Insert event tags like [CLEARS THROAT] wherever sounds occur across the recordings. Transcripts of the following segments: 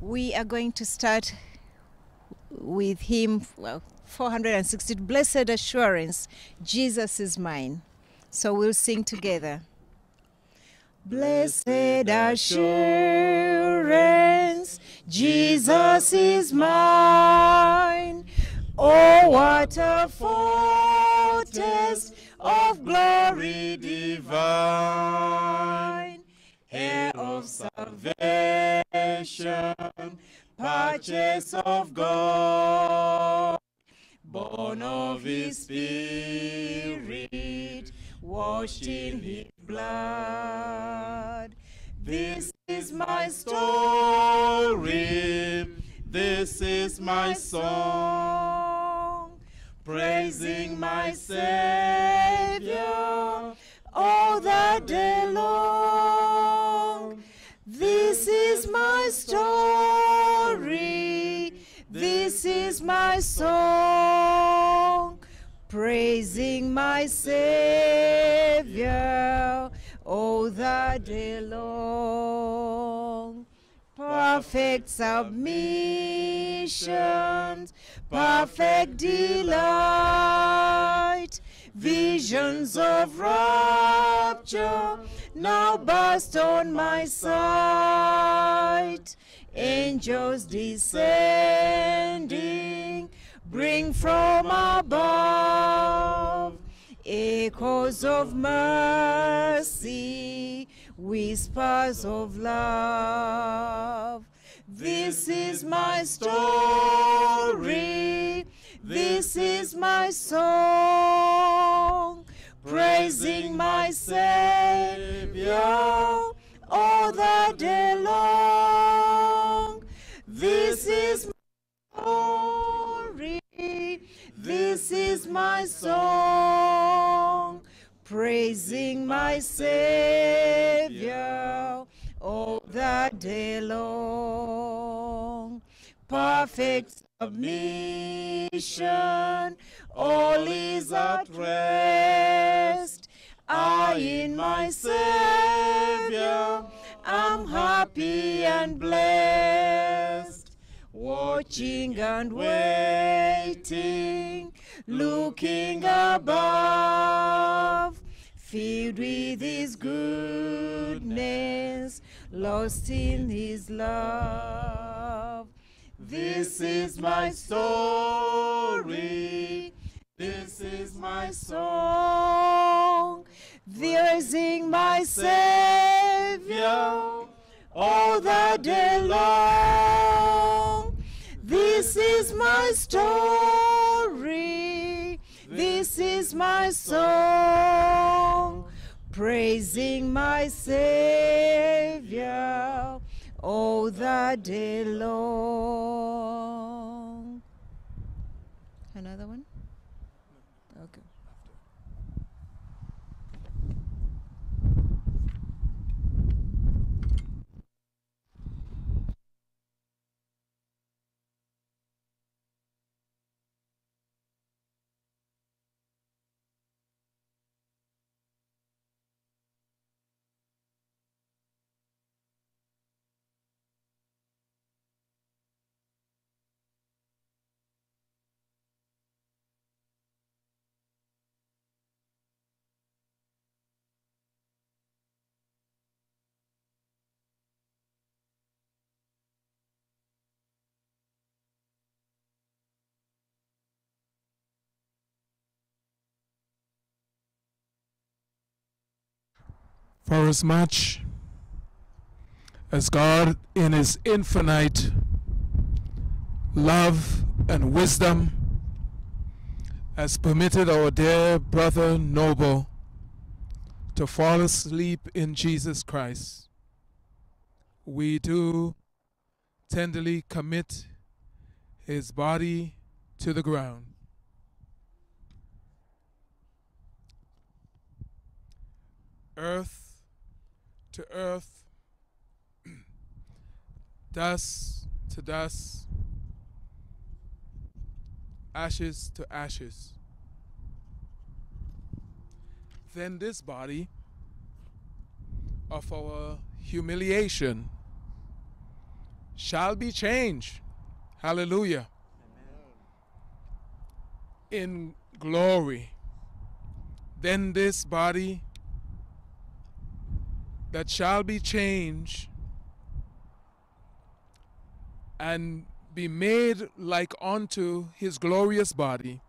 We are going to start with him, well, 460, Blessed Assurance, Jesus is mine. So we'll sing together. Blessed assurance, Jesus is mine. Oh, what a foretaste of glory divine, of salvation, purchase of God, born of His Spirit, washed in His blood. This is my story. This is my song, praising my Savior all the day long. My song, praising my Savior all the day long. Perfect submission, perfect delight, visions of rapture now burst on my sight. Angels descending, bring from above echoes of mercy, whispers of love. This is my story, this is my song, praising my Savior praising my Savior all the day long. Perfect submission, all is at rest. I in my Savior am happy and blessed, watching and waiting, looking above, filled with His goodness, lost in His love. This is my story. This is my song, praising my Savior all the day long. This is my story. This is my song, praising my Savior all the day long. For as much as God, in His infinite love and wisdom, has permitted our dear brother Noble to fall asleep in Jesus Christ, we do tenderly commit his body to the ground. Earth to earth, [CLEARS THROAT] dust to dust, ashes to ashes. Then this body of our humiliation shall be changed. Hallelujah. In glory. Then this body that shall be changed and be made like unto his glorious body,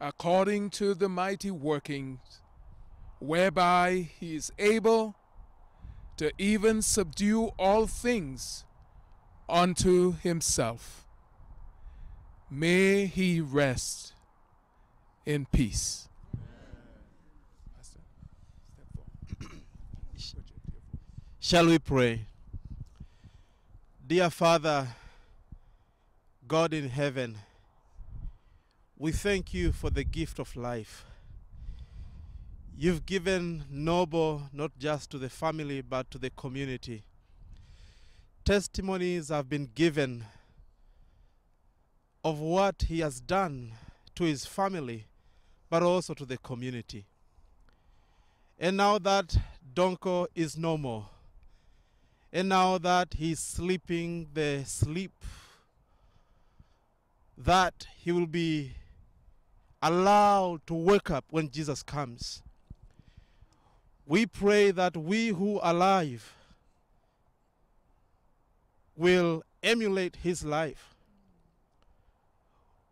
according to the mighty workings whereby he is able to even subdue all things unto himself. May he rest in peace. Shall we pray? Dear Father, God in heaven, we thank you for the gift of life. You've given Noble not just to the family but to the community. Testimonies have been given of what he has done to his family but also to the community. And now that Donko is no more, and now that he's sleeping the sleep that he will be allowed to wake up when Jesus comes. We pray that we who are alive will emulate his life,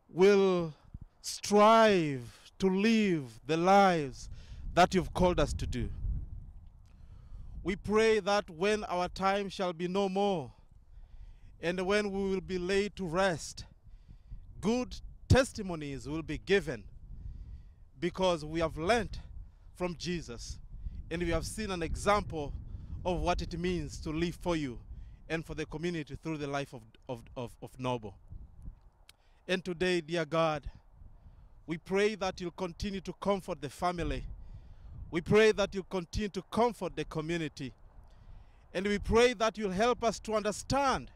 will strive to live the lives that you've called us to do. We pray that when our time shall be no more, and when we will be laid to rest, good testimonies will be given because we have learnt from Jesus and we have seen an example of what it means to live for you and for the community through the life of, of, of, of Noble. And today, dear God, we pray that you'll continue to comfort the family. We pray that you'll continue to comfort the community. And we pray that you'll help us to understand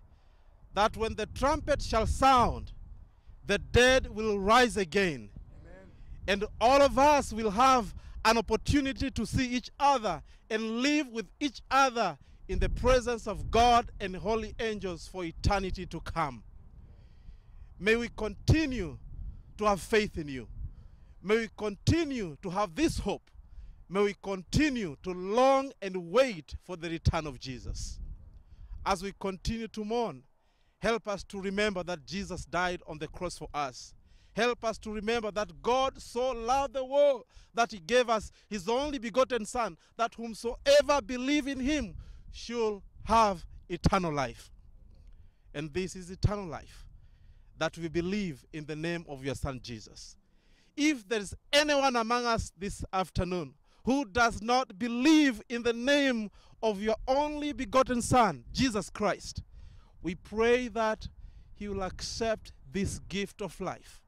that when the trumpet shall sound, the dead will rise again. Amen. And all of us will have an opportunity to see each other and live with each other in the presence of God and holy angels for eternity to come. May we continue to have faith in you. May we continue to have this hope. May we continue to long and wait for the return of Jesus. As we continue to mourn, help us to remember that Jesus died on the cross for us. Help us to remember that God so loved the world that he gave us his only begotten Son, that whomsoever believe in him shall have eternal life. And this is eternal life, that we believe in the name of your Son Jesus. If there is anyone among us this afternoon who does not believe in the name of your only begotten Son, Jesus Christ, we pray that he will accept this gift of life,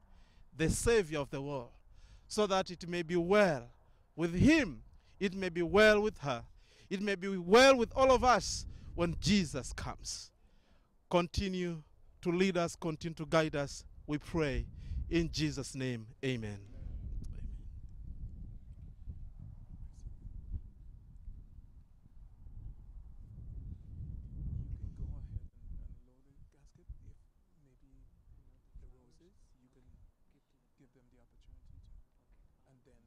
the Savior of the world, so that it may be well with him, it may be well with her, it may be well with all of us when Jesus comes. Continue to lead us, continue to guide us, we pray. In Jesus' name, amen. You can go ahead and, and load the casket if maybe you know the roses. You can give, give them the opportunity to, and then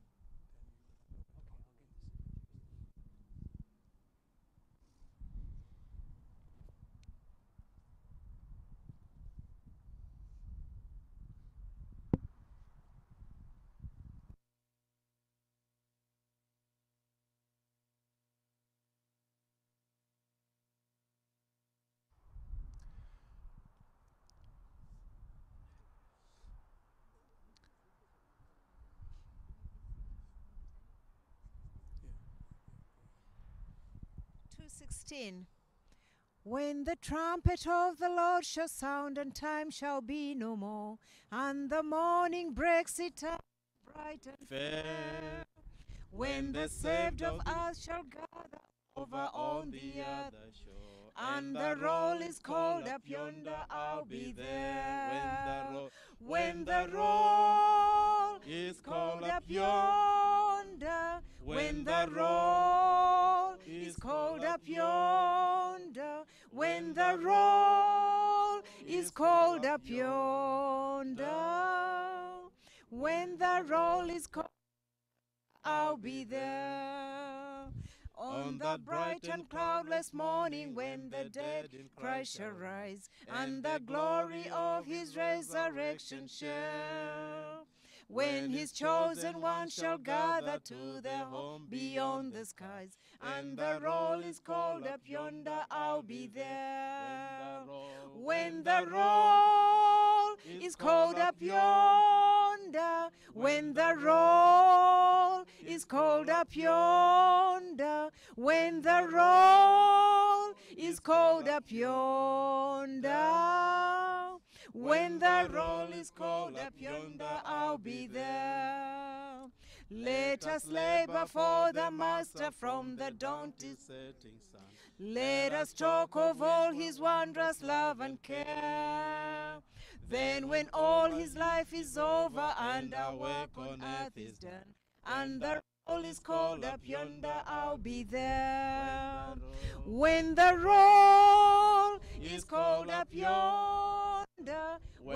then you. Yeah. 216 when the trumpet of the lord shall sound and time shall be no more and the morning breaks it up bright and fair. When the saved of us shall gather over on the earth shore, and the roll is called up yonder i'll be there. When the roll is called up yonder when the roll is called up yonder when the roll is called up yonder. When the roll is called, I'll be there. On the bright and cloudless morning when the dead in Christ shall rise, and the glory of his resurrection share. When his chosen ones shall gather to their home beyond the skies, and the roll is called up yonder, I'll be there. When the roll is called up yonder, when the roll is called up yonder, when the roll is called up yonder, when the roll is called up yonder, I'll be there. Let us labor for the Master from the dawn to setting sun. let us talk of all his wondrous love and care. Then, when all his life is over and our work on earth is done, and the roll is called up yonder, I'll be there. When the roll is called up yonder,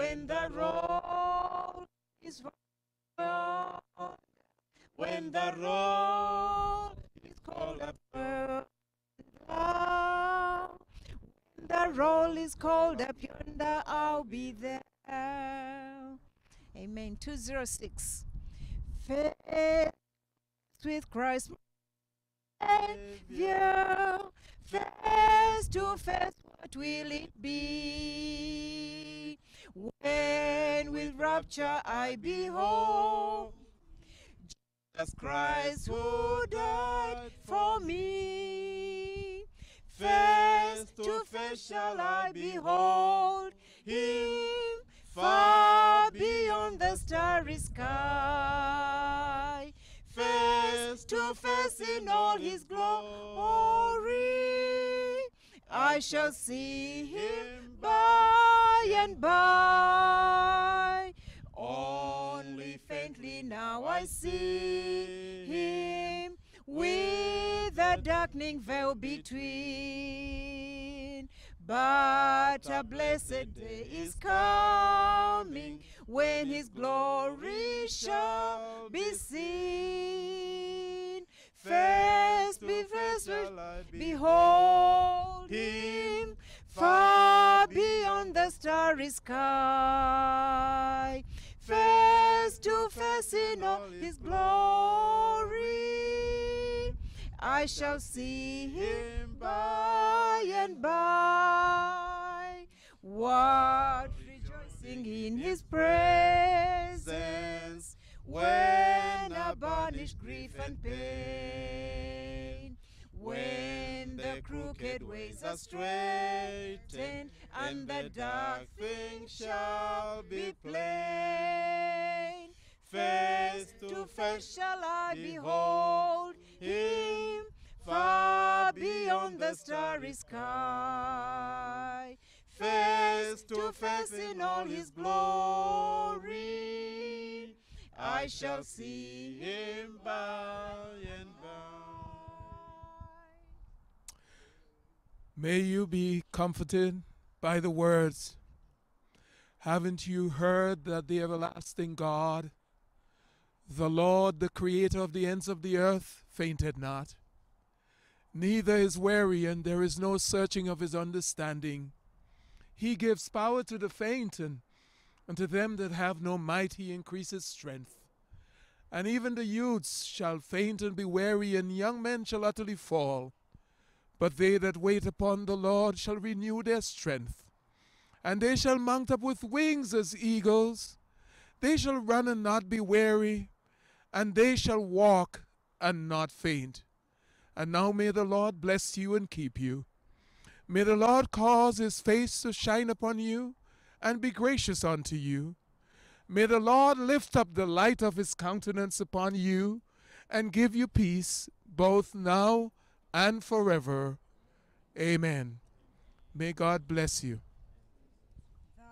when the roll is yonder, when the roll is called up yonder, when the roll is called up yonder, I'll be there. Amen. 206. Faith with Christ, Savior. Face to face, what will it be? Rapture I behold Jesus Christ who died for me. Face to face shall I behold him far beyond the starry sky. Face to face in all his glory, I shall see him by and by. Only faintly now I see him with the darkening veil between. But a blessed day is coming when his glory shall be seen. Face be with Behold him far beyond the starry sky, face to face in all his glory. I shall see him by and by. What rejoicing in his presence when I banish grief and pain. When the crooked ways are straightened and the dark things shall be plain, face to face shall I behold him far beyond the starry sky. Face to face in all his glory, I shall see him by and by. May you be comforted by the words. Haven't you heard that the everlasting God, the Lord, the creator of the ends of the earth, fainted not? Neither is weary, and there is no searching of his understanding. He gives power to the faint, and, to them that have no might he increases strength. And even the youths shall faint and be weary, and young men shall utterly fall. But they that wait upon the Lord shall renew their strength. And they shall mount up with wings as eagles. They shall run and not be weary, and they shall walk and not faint. And now may the Lord bless you and keep you. May the Lord cause his face to shine upon you and be gracious unto you. May the Lord lift up the light of his countenance upon you and give you peace both now and forever. Amen. May God bless you. The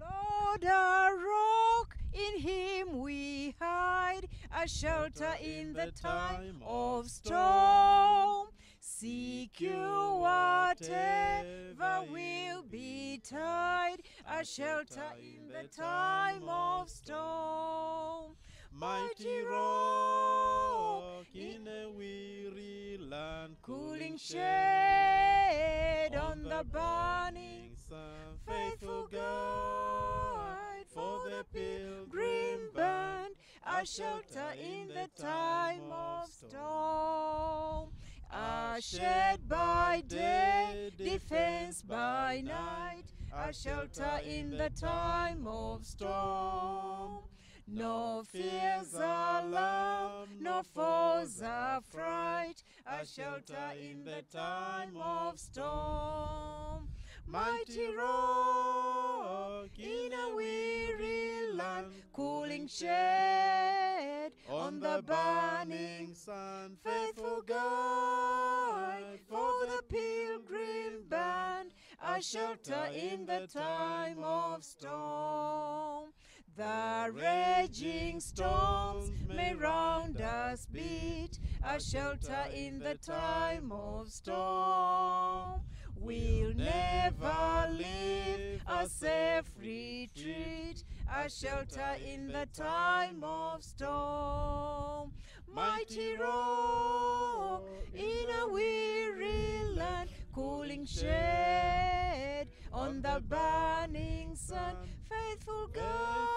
Lord our rock, in him we hide, a shelter in the time of storm. Seek Secure whatever will be tide, a shelter in the time of storm. Mighty rock in a weary land, Cooling shade on the burning, sun, faithful guide for the pilgrim band, a shelter in the time of storm. A shed by day, defense by night, a shelter in the time of storm. No fears alarm, no foes affright, a shelter in the time of storm. Mighty rock in a weary land, cooling shade on the burning sun, faithful guide for the pilgrim band, a shelter in the time of storm. The raging storms may round us beat, a shelter in the time of storm. We'll never leave a safe retreat, a shelter in the time of storm. Mighty rock in a weary land, cooling shade on the burning sun, faithful the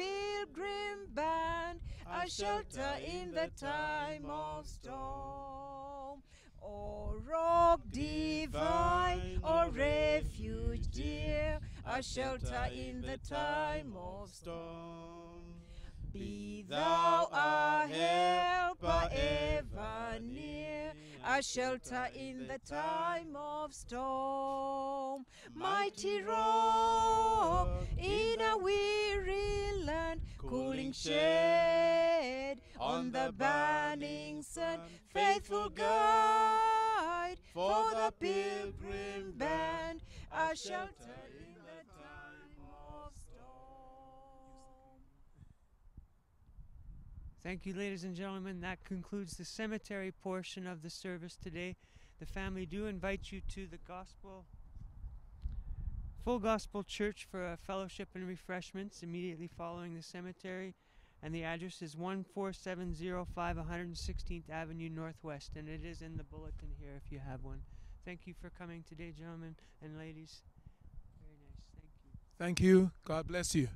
pilgrim band, a shelter in the time of storm. O oh, rock divine, O oh, refuge dear, a shelter in the time of storm. Be thou a helper ever near, a shelter in the time of storm. Mighty rock in a weary land, cooling shade on the burning sun, faithful guide for the pilgrim band, a shelter Thank you, ladies and gentlemen. That concludes the cemetery portion of the service today. The family do invite you to the gospel, full gospel church for a fellowship and refreshments immediately following the cemetery. And the address is 14705 116th Avenue Northwest, and it is in the bulletin here if you have one. Thank you for coming today, gentlemen and ladies. Very nice. Thank you. Thank you. God bless you.